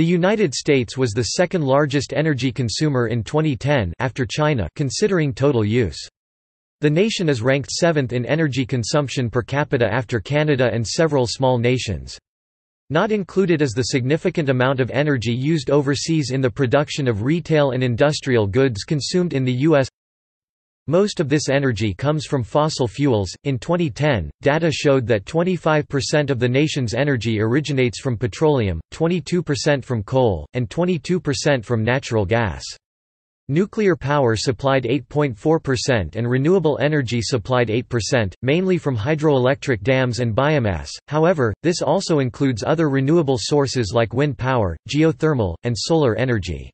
The United States was the second largest energy consumer in 2010 after China considering total use. The nation is ranked seventh in energy consumption per capita after Canada and several small nations. Not included is the significant amount of energy used overseas in the production of retail and industrial goods consumed in the U.S. Most of this energy comes from fossil fuels. In 2010, data showed that 25% of the nation's energy originates from petroleum, 22% from coal, and 22% from natural gas. Nuclear power supplied 8.4% and renewable energy supplied 8%, mainly from hydroelectric dams and biomass, however, this also includes other renewable sources like wind power, geothermal, and solar energy.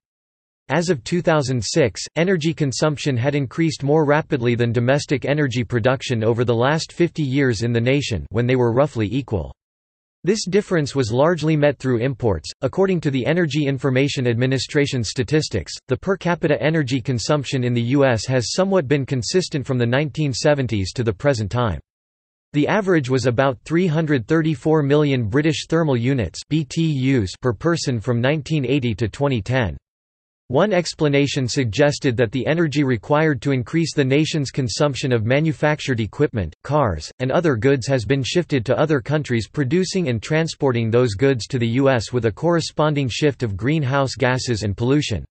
As of 2006, energy consumption had increased more rapidly than domestic energy production over the last 50 years in the nation when they were roughly equal. This difference was largely met through imports. According to the Energy Information Administration statistics, the per capita energy consumption in the U.S. has somewhat been consistent from the 1970s to the present time. The average was about 334 million British thermal units BTUs per person from 1980 to 2010. One explanation suggested that the energy required to increase the nation's consumption of manufactured equipment, cars, and other goods has been shifted to other countries producing and transporting those goods to the U.S. with a corresponding shift of greenhouse gases and pollution.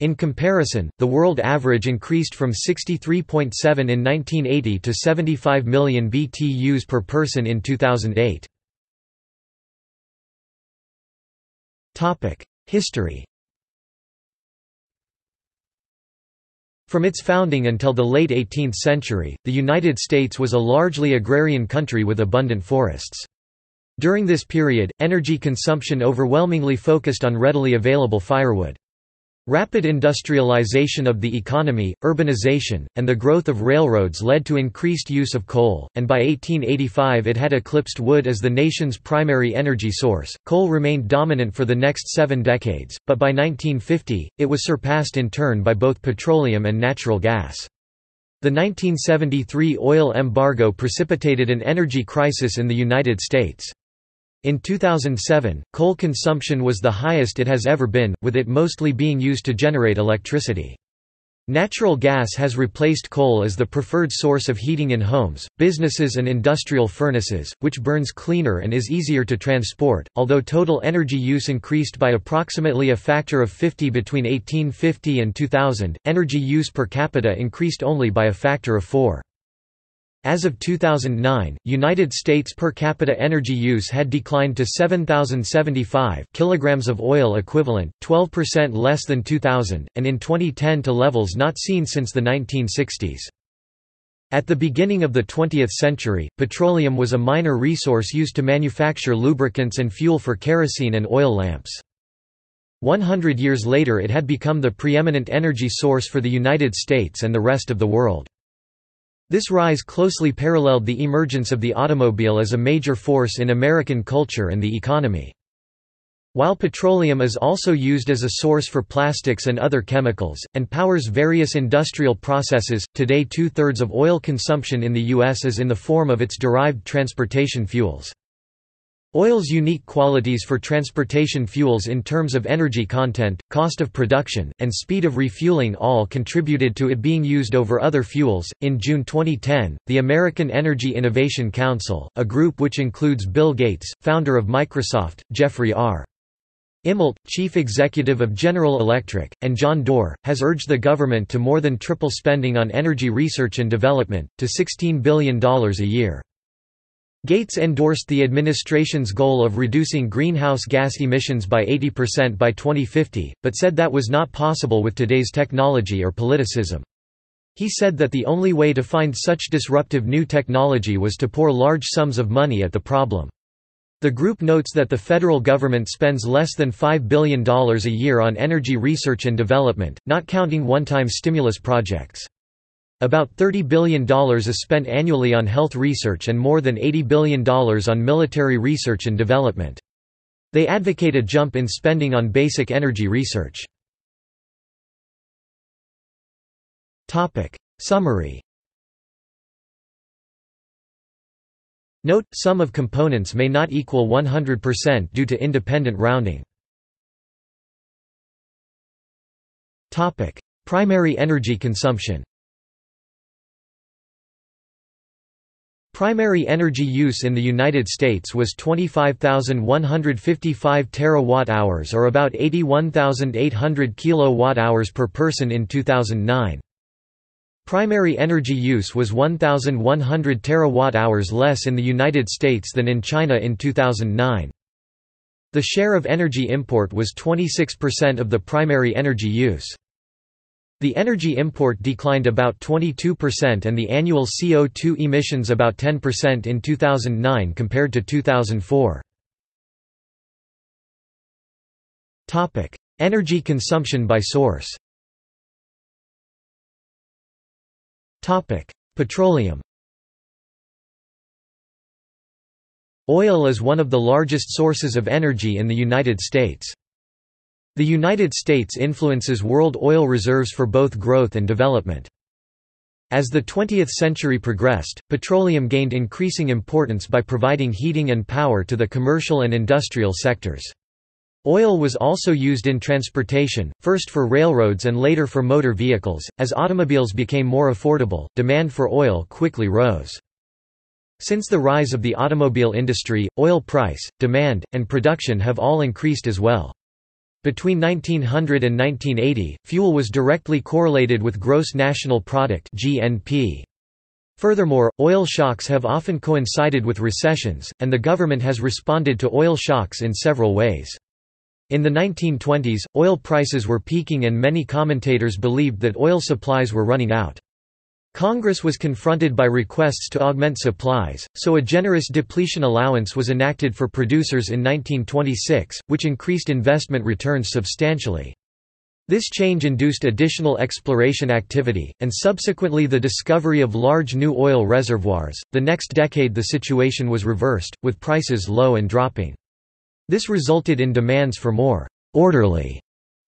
In comparison, the world average increased from 63.7 in 1980 to 75 million BTUs per person in 2008. History From its founding until the late 18th century, the United States was a largely agrarian country with abundant forests. During this period, energy consumption overwhelmingly focused on readily available firewood. Rapid industrialization of the economy, urbanization, and the growth of railroads led to increased use of coal, and by 1885 it had eclipsed wood as the nation's primary energy source. Coal remained dominant for the next seven decades, but by 1950, it was surpassed in turn by both petroleum and natural gas. The 1973 oil embargo precipitated an energy crisis in the United States. In 2007, coal consumption was the highest it has ever been, with it mostly being used to generate electricity. Natural gas has replaced coal as the preferred source of heating in homes, businesses and industrial furnaces, which burns cleaner and is easier to transport. Although total energy use increased by approximately a factor of 50 between 1850 and 2000, energy use per capita increased only by a factor of 4. As of 2009, United States per capita energy use had declined to 7,075 kilograms of oil equivalent, 12% less than 2000, and in 2010 to levels not seen since the 1960s. At the beginning of the 20th century, petroleum was a minor resource used to manufacture lubricants and fuel for kerosene and oil lamps. 100 years later it had become the preeminent energy source for the United States and the rest of the world. This rise closely paralleled the emergence of the automobile as a major force in American culture and the economy. While petroleum is also used as a source for plastics and other chemicals, and powers various industrial processes, today two-thirds of oil consumption in the U.S. is in the form of its derived transportation fuels. Oil's unique qualities for transportation fuels in terms of energy content, cost of production, and speed of refueling all contributed to it being used over other fuels. In June 2010, the American Energy Innovation Council, a group which includes Bill Gates, founder of Microsoft, Jeffrey R. Immelt, chief executive of General Electric, and John Doerr, has urged the government to more than triple spending on energy research and development, to $16 billion a year. Gates endorsed the administration's goal of reducing greenhouse gas emissions by 80% by 2050, but said that was not possible with today's technology or politicism. He said that the only way to find such disruptive new technology was to pour large sums of money at the problem. The group notes that the federal government spends less than $5 billion a year on energy research and development, not counting one-time stimulus projects. About $30 billion is spent annually on health research and more than $80 billion on military research and development. They advocate a jump in spending on basic energy research. Summary Note, sum of components may not equal 100% due to independent rounding. Primary energy consumption Primary energy use in the United States was 25,155 terawatt-hours or about 81,800 kilowatt-hours per person in 2009. Primary energy use was 1,100 terawatt-hours less in the United States than in China in 2009. The share of energy import was 26% of the primary energy use. The energy import declined about 22% and the annual CO2 emissions about 10% in 2009 compared to 2004. Topic: Energy consumption by source. Topic: Petroleum. Oil is one of the largest sources of energy in the United States. The United States influences world oil reserves for both growth and development. As the 20th century progressed, petroleum gained increasing importance by providing heating and power to the commercial and industrial sectors. Oil was also used in transportation, first for railroads and later for motor vehicles. As automobiles became more affordable, demand for oil quickly rose. Since the rise of the automobile industry, oil price, demand, and production have all increased as well. Between 1900 and 1980, fuel was directly correlated with gross national product (GNP). Furthermore, oil shocks have often coincided with recessions, and the government has responded to oil shocks in several ways. In the 1920s, oil prices were peaking and many commentators believed that oil supplies were running out. Congress was confronted by requests to augment supplies, so a generous depletion allowance was enacted for producers in 1926, which increased investment returns substantially. This change induced additional exploration activity, and subsequently the discovery of large new oil reservoirs. The next decade the situation was reversed, with prices low and dropping. This resulted in demands for more orderly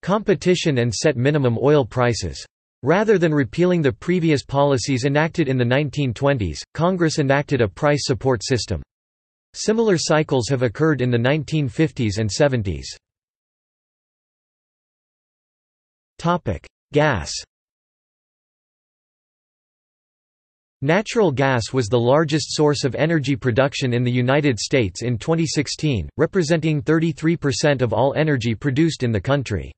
competition and set minimum oil prices. Rather than repealing the previous policies enacted in the 1920s, Congress enacted a price support system. Similar cycles have occurred in the 1950s and 70s. Gas Natural gas was the largest source of energy production in the United States in 2016, representing 33% of all energy produced in the country.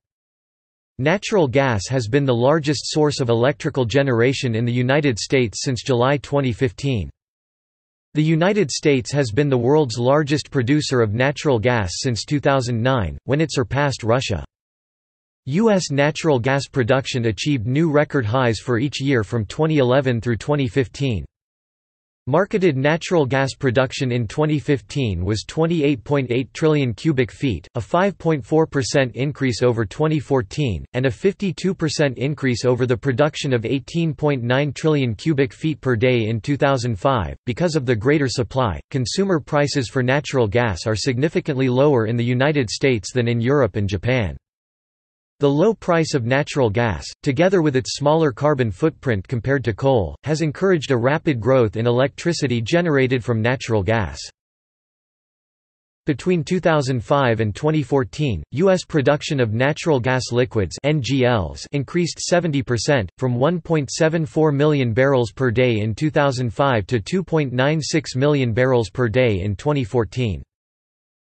Natural gas has been the largest source of electrical generation in the United States since July 2015. The United States has been the world's largest producer of natural gas since 2009, when it surpassed Russia. U.S. natural gas production achieved new record highs for each year from 2011 through 2015. Marketed natural gas production in 2015 was 28.8 trillion cubic feet, a 5.4% increase over 2014, and a 52% increase over the production of 18.9 trillion cubic feet per day in 2005. Because of the greater supply, consumer prices for natural gas are significantly lower in the United States than in Europe and Japan. The low price of natural gas, together with its smaller carbon footprint compared to coal, has encouraged a rapid growth in electricity generated from natural gas. Between 2005 and 2014, U.S. production of natural gas liquids NGLs increased 70%, from 1.74 million barrels per day in 2005 to 2.96 million barrels per day in 2014.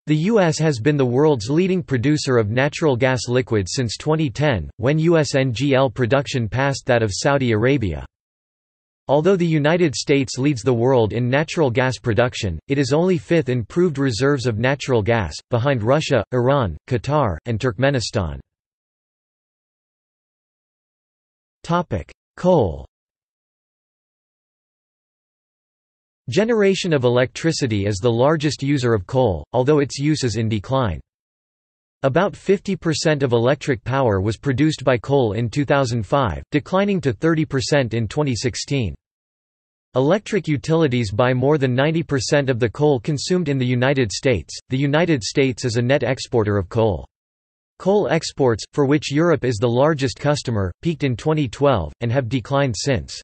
The U.S. has been the world's leading producer of natural gas liquids since 2010, when U.S. NGL production passed that of Saudi Arabia. Although the United States leads the world in natural gas production, it is only fifth in proved reserves of natural gas, behind Russia, Iran, Qatar, and Turkmenistan. Coal Generation of electricity is the largest user of coal, although its use is in decline. About 50% of electric power was produced by coal in 2005, declining to 30% in 2016. Electric utilities buy more than 90% of the coal consumed in the United States. The United States is a net exporter of coal. Coal exports, for which Europe is the largest customer, peaked in 2012, and have declined since.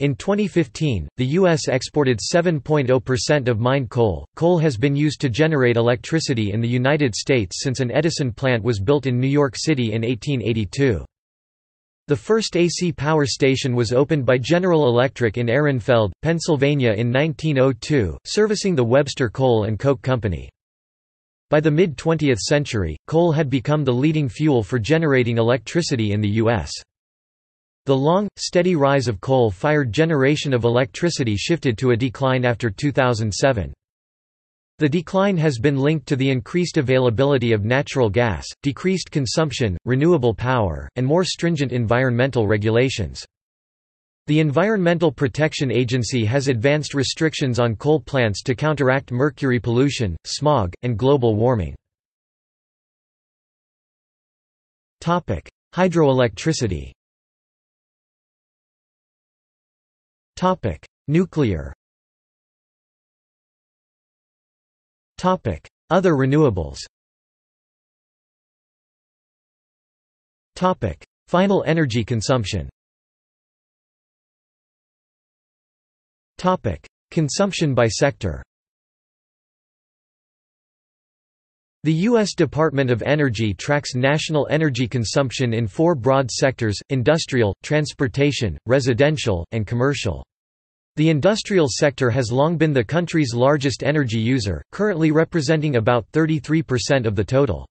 In 2015, the U.S. exported 7.0% of mined coal. Coal has been used to generate electricity in the United States since an Edison plant was built in New York City in 1882. The first AC power station was opened by General Electric in Ehrenfeld, Pennsylvania in 1902, servicing the Webster Coal and Coke Company. By the mid-20th century, coal had become the leading fuel for generating electricity in the U.S. The long, steady rise of coal-fired generation of electricity shifted to a decline after 2007. The decline has been linked to the increased availability of natural gas, decreased consumption, renewable power, and more stringent environmental regulations. The Environmental Protection Agency has advanced restrictions on coal plants to counteract mercury pollution, smog, and global warming. Hydroelectricity Nuclear Topic: Other renewables Topic: Final energy consumption Topic: Consumption by sector The U.S. Department of Energy tracks national energy consumption in four broad sectors, industrial, transportation, residential, and commercial. The industrial sector has long been the country's largest energy user, currently representing about 33% of the total.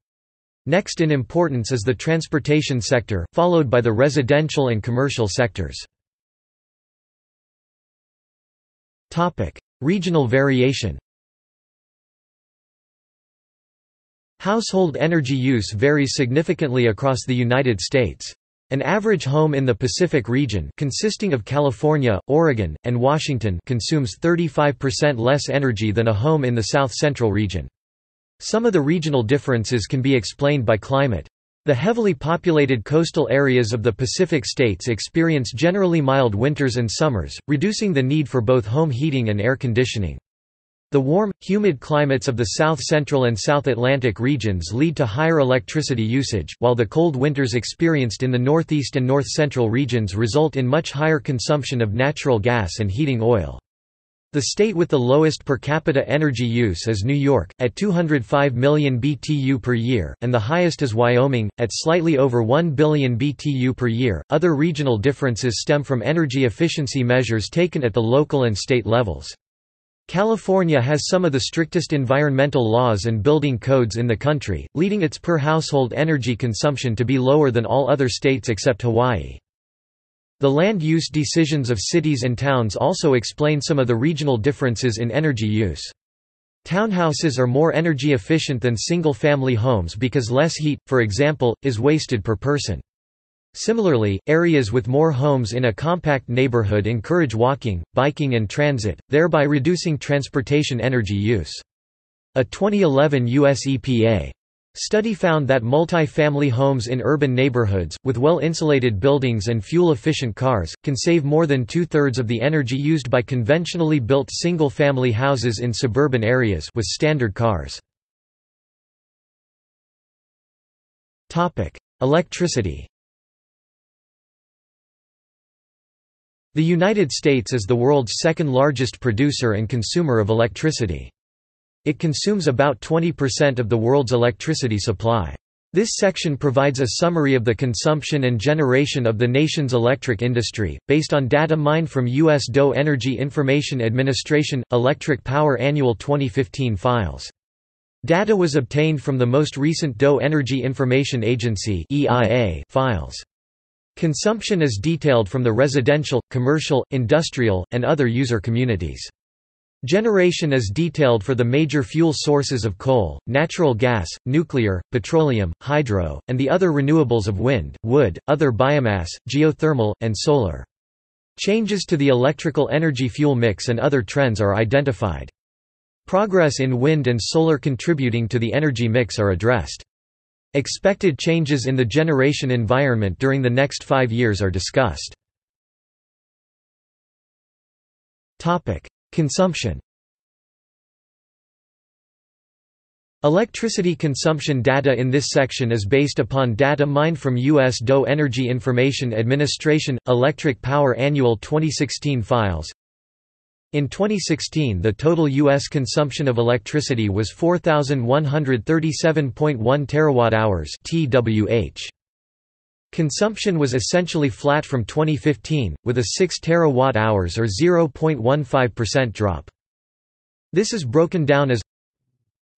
Next in importance is the transportation sector, followed by the residential and commercial sectors. Regional variation Household energy use varies significantly across the United States. An average home in the Pacific region consisting of California, Oregon, and Washington consumes 35% less energy than a home in the south-central region. Some of the regional differences can be explained by climate. The heavily populated coastal areas of the Pacific states experience generally mild winters and summers, reducing the need for both home heating and air conditioning. The warm, humid climates of the south-central and South Atlantic regions lead to higher electricity usage, while the cold winters experienced in the northeast and north-central regions result in much higher consumption of natural gas and heating oil. The state with the lowest per capita energy use is New York, at 205 million BTU per year, and the highest is Wyoming, at slightly over 1 billion BTU per year. Other regional differences stem from energy efficiency measures taken at the local and state levels. California has some of the strictest environmental laws and building codes in the country, leading its per-household energy consumption to be lower than all other states except Hawaii. The land use decisions of cities and towns also explain some of the regional differences in energy use. Townhouses are more energy efficient than single-family homes because less heat, for example, is wasted per person. Similarly, areas with more homes in a compact neighborhood encourage walking, biking and transit, thereby reducing transportation energy use. A 2011 U.S. EPA study found that multi-family homes in urban neighborhoods, with well-insulated buildings and fuel-efficient cars, can save more than two-thirds of the energy used by conventionally built single-family houses in suburban areas with standard cars. Electricity The United States is the world's second largest producer and consumer of electricity. It consumes about 20% of the world's electricity supply. This section provides a summary of the consumption and generation of the nation's electric industry, based on data mined from U.S. DOE Energy Information Administration – Electric Power Annual 2015 files. Data was obtained from the most recent DOE Energy Information Agency files. Consumption is detailed from the residential, commercial, industrial, and other user communities. Generation is detailed for the major fuel sources of coal, natural gas, nuclear, petroleum, hydro, and the other renewables of wind, wood, other biomass, geothermal, and solar. Changes to the electrical energy fuel mix and other trends are identified. Progress in wind and solar contributing to the energy mix are addressed. Expected changes in the generation environment during the next five years are discussed. Consumption Electricity consumption data in this section is based upon data mined from U.S. DOE Energy Information Administration – Electric Power Annual 2016 files in 2016 the total U.S. consumption of electricity was 4,137.1 terawatt-hours (TWh). Consumption was essentially flat from 2015, with a 6 terawatt-hours or 0.15% drop. This is broken down as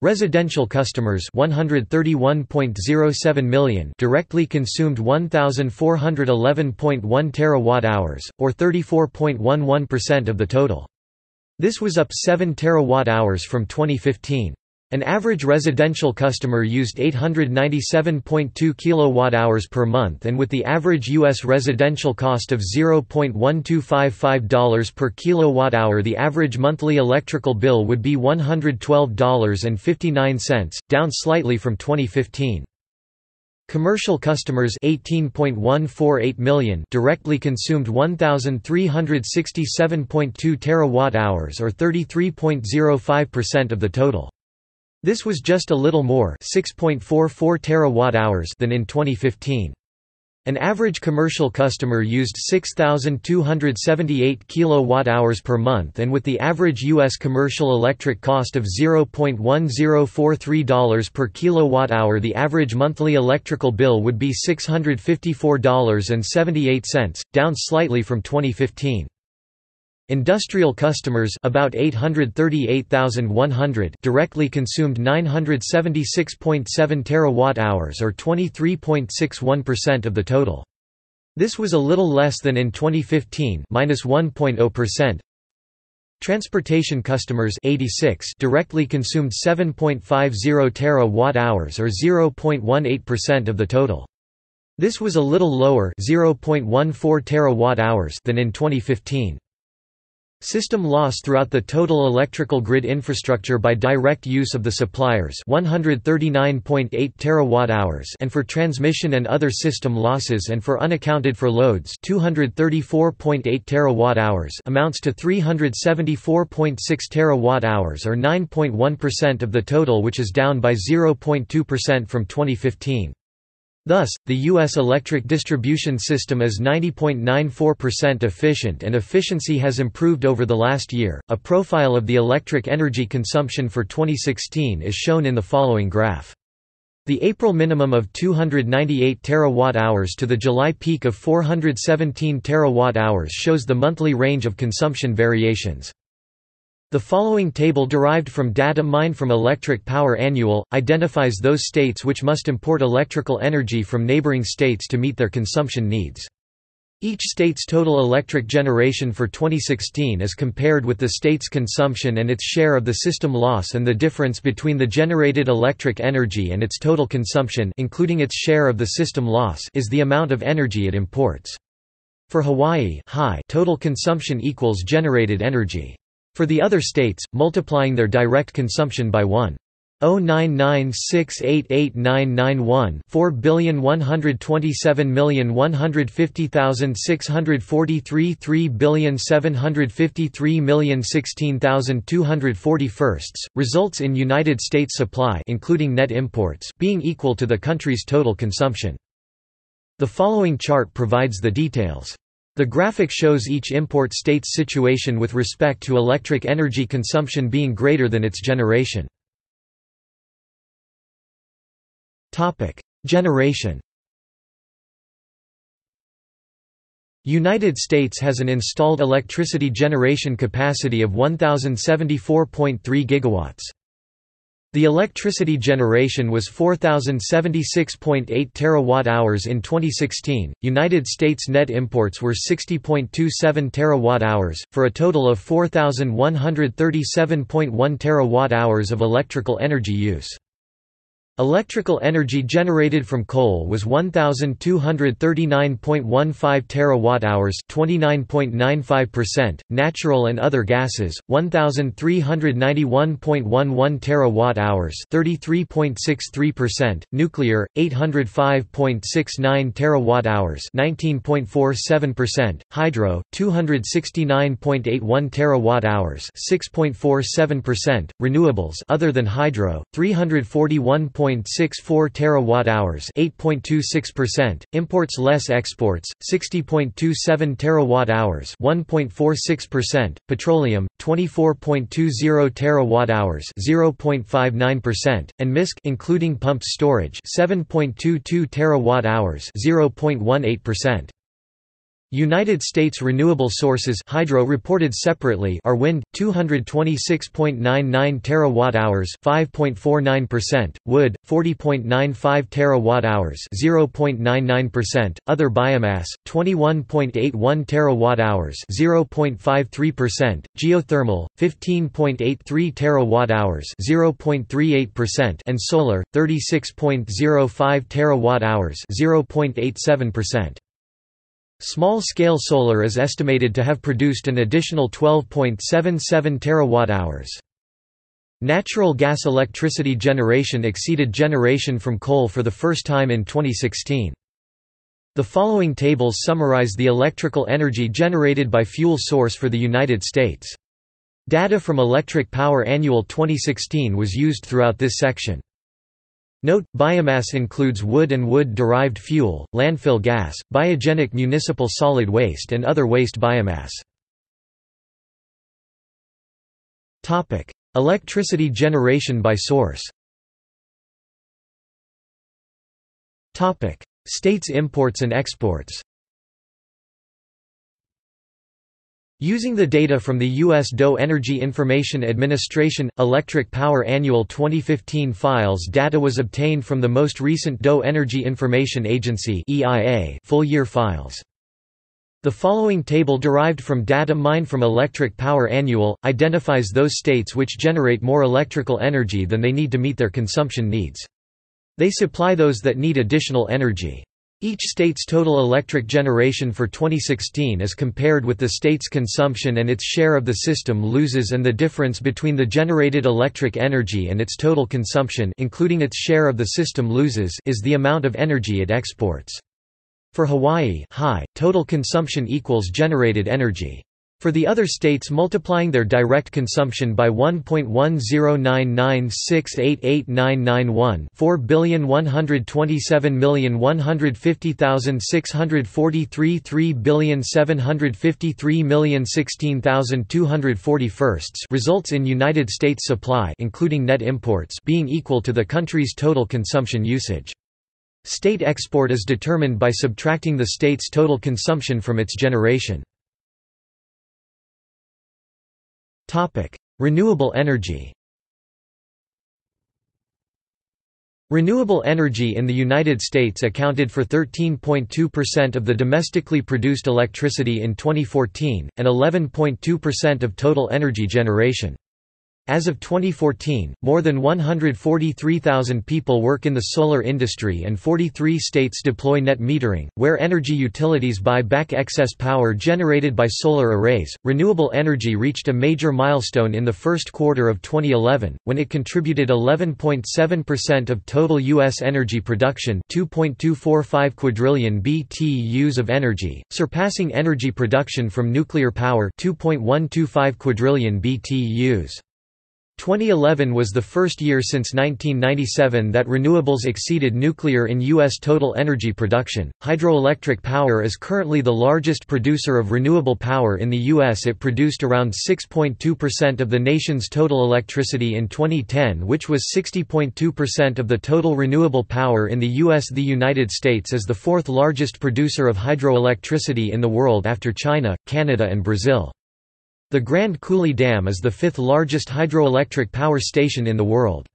Residential customers 131.07 million directly consumed 1411.1 terawatt-hours or 34.11% of the total. This was up 7 terawatt-hours from 2015. An average residential customer used 897.2 kWh per month and with the average U.S. residential cost of $0.1255 per kWh the average monthly electrical bill would be $112.59, down slightly from 2015. Commercial customers 18.148 million directly consumed 1367.2 terawatt-hours or 33.05% of the total. This was just a little more 6.44 terawatt-hours than in 2015. An average commercial customer used 6278 kilowatt-hours per month and with the average US commercial electric cost of $0.1043 per kilowatt-hour the average monthly electrical bill would be $654.78, down slightly from 2015. Industrial customers about 838,100 directly consumed 976.7 terawatt-hours or 23.61% of the total. This was a little less than in 2015 -1.0%. Transportation customers 86 directly consumed 7.50 terawatt-hours or 0.18% of the total. This was a little lower 0.14 terawatt-hours than in 2015. System loss throughout the total electrical grid infrastructure by direct use of the suppliers 139.8 terawatt-hours and for transmission and other system losses and for unaccounted for loads 234.8 terawatt-hours amounts to 374.6 terawatt-hours or 9.1% of the total which is down by 0.2% from 2015. Thus, the U.S. electric distribution system is 90.94% efficient and efficiency has improved over the last year. A profile of the electric energy consumption for 2016 is shown in the following graph. The April minimum of 298 terawatt-hours to the July peak of 417 terawatt-hours shows the monthly range of consumption variations. The following table derived from data mined from Electric Power Annual, identifies those states which must import electrical energy from neighboring states to meet their consumption needs. Each state's total electric generation for 2016 is compared with the state's consumption and its share of the system loss and the difference between the generated electric energy and its total consumption including its share of the system loss is the amount of energy it imports. For Hawaii high, total consumption equals generated energy. For the other states, multiplying their direct consumption by 1. 099688991 4,127,150,643 3,753,016,240 results in United States supply including net imports being equal to the country's total consumption. The following chart provides the details. The graphic shows each import state's situation with respect to electric energy consumption being greater than its generation. Generation United States has an installed electricity generation capacity of 1074.3 gigawatts. The electricity generation was 4076.8 terawatt-hours in 2016. United States net imports were 60.27 terawatt-hours for a total of 4137.1 terawatt-hours of electrical energy use. Electrical energy generated from coal was 1239.15 terawatt-hours, 29.95%, natural and other gases 1391.11 terawatt-hours, 33.63%, nuclear 805.69 terawatt-hours, 19.47%, hydro 269.81 terawatt-hours, 6.47%, renewables other than hydro 341. 60.64 terawatt-hours, 8.26%, imports less exports, 60.27 terawatt-hours, 1.46%, petroleum, 24.20 terawatt-hours, 0.59%, and MISC including pumped storage, 7.22 terawatt-hours, 0.18%. United States renewable sources hydro reported separately are wind 226.99 terawatt-hours 5.49%, wood 40.95 terawatt-hours 0.99%, other biomass 21.81 terawatt-hours 0.53%, geothermal 15.83 terawatt-hours 0.38% and solar 36.05 terawatt-hours 0.87%. Small-scale solar is estimated to have produced an additional 12.77 terawatt-hours. Natural gas electricity generation exceeded generation from coal for the first time in 2016. The following tables summarize the electrical energy generated by fuel source for the United States. Data from Electric Power Annual 2016 was used throughout this section. Note, biomass includes wood and wood-derived fuel, landfill gas, biogenic municipal solid waste and other waste biomass. Electricity generation by source States imports and exports Using the data from the U.S. DOE Energy Information Administration Electric Power Annual 2015 files data was obtained from the most recent DOE Energy Information Agency full-year files. The following table derived from data mined from Electric Power Annual, identifies those states which generate more electrical energy than they need to meet their consumption needs. They supply those that need additional energy. Each state's total electric generation for 2016 is compared with the state's consumption and its share of the system loses and the difference between the generated electric energy and its total consumption including its share of the system loses is the amount of energy it exports. For Hawaii high, total consumption equals generated energy. For the other states multiplying their direct consumption by 1.109968891 4,127,150,643 3,753,016,240 results in United States supply including net imports being equal to the country's total consumption usage. State export is determined by subtracting the state's total consumption from its generation. Renewable energy Renewable energy in the United States accounted for 13.2% of the domestically produced electricity in 2014, and 11.2% of total energy generation. As of 2014, more than 143,000 people work in the solar industry and 43 states deploy net metering, where energy utilities buy back excess power generated by solar arrays. Renewable energy reached a major milestone in the first quarter of 2011, when it contributed 11.7% of total U.S. energy production 2.245 quadrillion BTUs of energy, surpassing energy production from nuclear power 2.125 quadrillion BTUs. 2011 was the first year since 1997 that renewables exceeded nuclear in U.S. total energy production. Hydroelectric power is currently the largest producer of renewable power in the U.S. It produced around 6.2% of the nation's total electricity in 2010, which was 60.2% of the total renewable power in the U.S. The United States is the fourth largest producer of hydroelectricity in the world after China, Canada, and Brazil. The Grand Coulee Dam is the fifth largest hydroelectric power station in the world.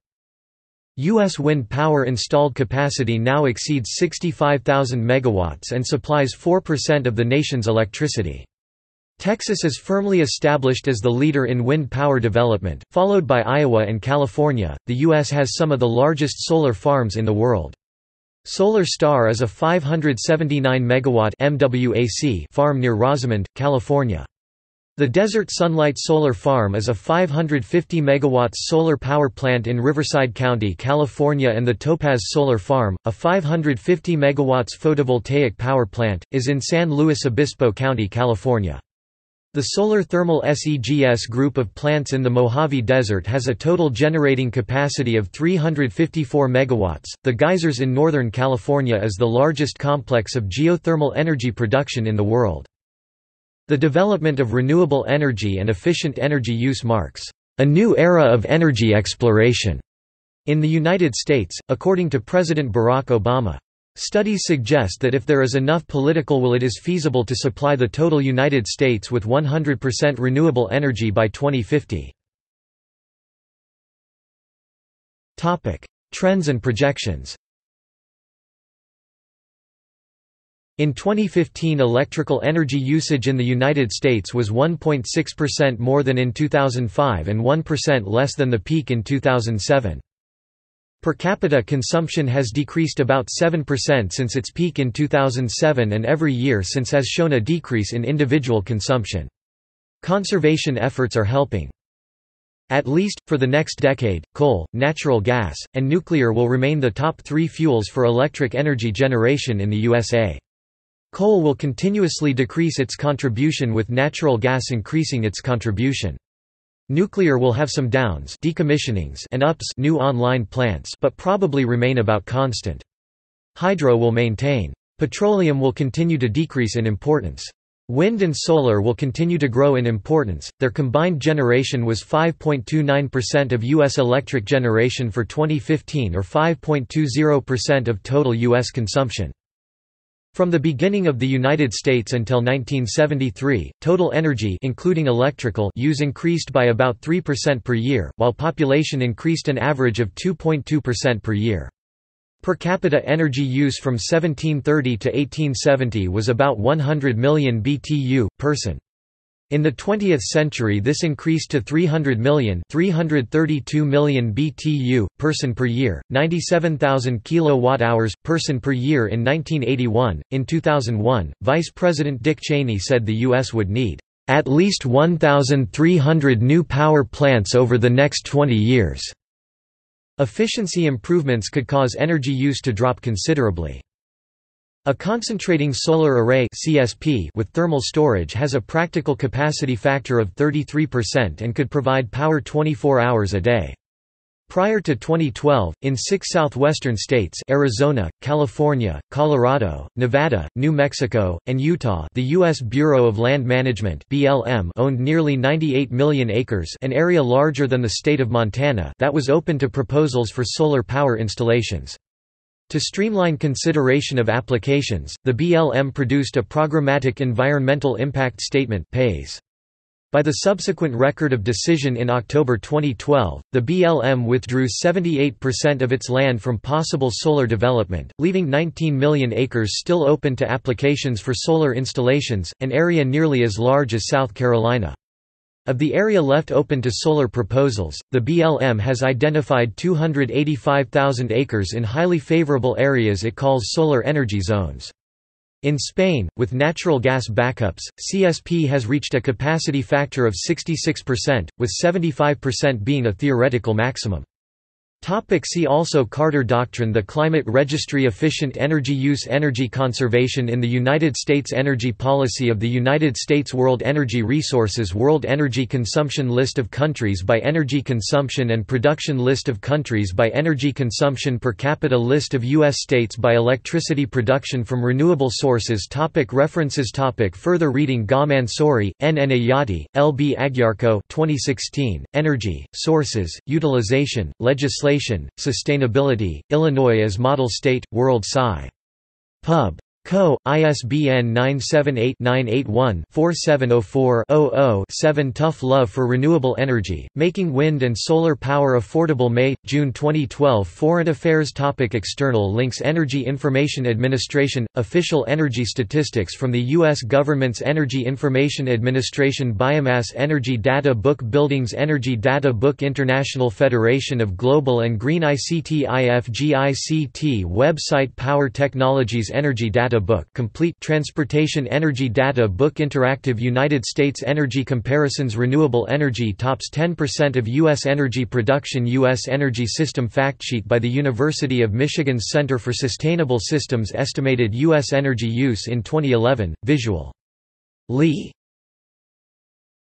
U.S. wind power installed capacity now exceeds 65,000 megawatts and supplies 4% of the nation's electricity. Texas is firmly established as the leader in wind power development, followed by Iowa and California. The U.S. has some of the largest solar farms in the world. Solar Star is a 579 megawatt MWAC farm near Rosamond, California. The Desert Sunlight Solar Farm is a 550 MW solar power plant in Riverside County, California and the Topaz Solar Farm, a 550 MW photovoltaic power plant, is in San Luis Obispo County, California. The solar thermal SEGS group of plants in the Mojave Desert has a total generating capacity of 354 megawatts. The geysers in Northern California is the largest complex of geothermal energy production in the world. The development of renewable energy and efficient energy use marks a new era of energy exploration in the United States, according to President Barack Obama. Studies suggest that if there is enough political will it is feasible to supply the total United States with 100% renewable energy by 2050. Trends and projections In 2015 electrical energy usage in the United States was 1.6% more than in 2005 and 1% less than the peak in 2007. Per capita consumption has decreased about 7% since its peak in 2007 and every year since has shown a decrease in individual consumption. Conservation efforts are helping. At least, for the next decade, coal, natural gas, and nuclear will remain the top three fuels for electric energy generation in the USA. Coal will continuously decrease its contribution with natural gas increasing its contribution. Nuclear will have some downs decommissionings and ups new online plants but probably remain about constant. Hydro will maintain. Petroleum will continue to decrease in importance. Wind and solar will continue to grow in importance. Their combined generation was 5.29% of U.S. electric generation for 2015 or 5.20% of total U.S. consumption. From the beginning of the United States until 1973, total energy including electrical use increased by about 3% per year, while population increased an average of 2.2% per year. Per capita energy use from 1730 to 1870 was about 100 million BTU, person. In the 20th century this increased to 300 million 332 million BTU, person per year, 97,000 kilowatt-hours, person per year in 1981. In 2001, Vice President Dick Cheney said the U.S. would need at least 1,300 new power plants over the next 20 years. Efficiency improvements could cause energy use to drop considerably. A concentrating solar array CSP with thermal storage has a practical capacity factor of 33% and could provide power 24 hours a day. Prior to 2012, in six southwestern states Arizona, California, Colorado, Nevada, New Mexico, and Utah the U.S. Bureau of Land Management BLM owned nearly 98 million acres an area larger than the state of Montana that was open to proposals for solar power installations. To streamline consideration of applications, the BLM produced a Programmatic Environmental Impact Statement By the subsequent record of decision in October 2012, the BLM withdrew 78% of its land from possible solar development, leaving 19 million acres still open to applications for solar installations, an area nearly as large as South Carolina. Of the area left open to solar proposals, the BLM has identified 285,000 acres in highly favorable areas it calls solar energy zones. In Spain, with natural gas backups, CSP has reached a capacity factor of 66%, with 75% being a theoretical maximum. Topic see also Carter Doctrine The Climate Registry Efficient energy use Energy conservation in the United States Energy policy of the United States World Energy Resources World Energy Consumption List of countries by energy consumption and production List of countries by energy consumption per capita List of U.S. states by electricity production from renewable sources topic References topic Further reading Gha Mansouri, N. N. Ayati, L. B. Agyarko 2016, Energy, Sources, Utilization, Legislation Legislation, Sustainability, Illinois as Model State, World Sci. Pub. Co. ISBN 978-981-4704-00-7 Tough Love for Renewable Energy, Making Wind and Solar Power Affordable. May, June 2012 Foreign Affairs Topic. External links. Energy Information Administration – Official energy statistics from the U.S. Government's Energy Information Administration Biomass Energy Data Book. Buildings Energy Data Book. International Federation of Global and Green ICT IFGICT Website. Power Technologies Energy Data Data Book Complete Transportation Energy Data Book Interactive United States Energy Comparisons Renewable Energy tops 10% of U.S. energy production U.S. Energy System Factsheet by the University of Michigan's Center for Sustainable Systems estimated U.S. energy use in 2011, visual. Lee